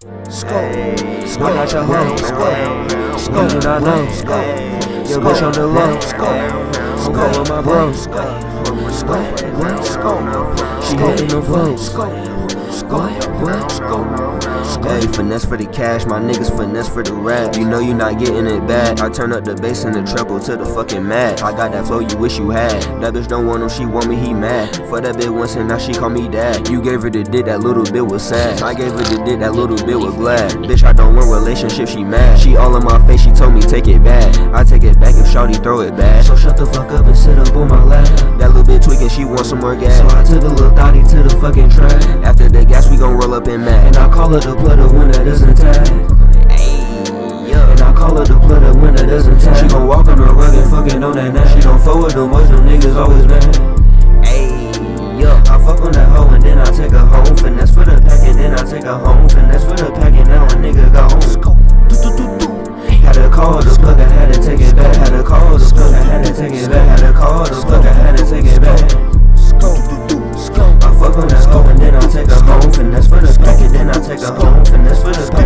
Scope, scope, got your hoe, scope, scope, and I know, scope, your bitch on the low, scope, scope with my bro, scope, scope, scope, she hitting the flow, scope, scope, scope. Hey, finesse for the cash, my niggas finesse for the rap. You know you not getting it back. I turn up the bass and the treble to the fucking mat. I got that flow you wish you had. That bitch don't want him, she want me, he mad. For that bitch once and now she call me dad. You gave her the dick, that little bit was sad. I gave her the dick, that little bit was glad. Bitch, I don't want relationship, she mad. She all in my face, she told me take it back. I take it back if Shawty throw it back. So shut the fuck up and sit up on my lap. That little bit tweaking, she want some more gas. So I took a little thotty to the fucking track. After the gas, we gon' roll up in mad. And I call her the platter when that isn't tagged. And I call her the platter when that isn't tagged. She gon' walk on the rug and fucking on that now. She don't fuck with them boys, them niggas always mad. Ayy, yeah. I fuck on that hoe and then I take her home. Finesse for the pack and then I take her home. Finesse for the pack and now a nigga got home. the then I take a home finesse for the packet, then I take a home finesse for the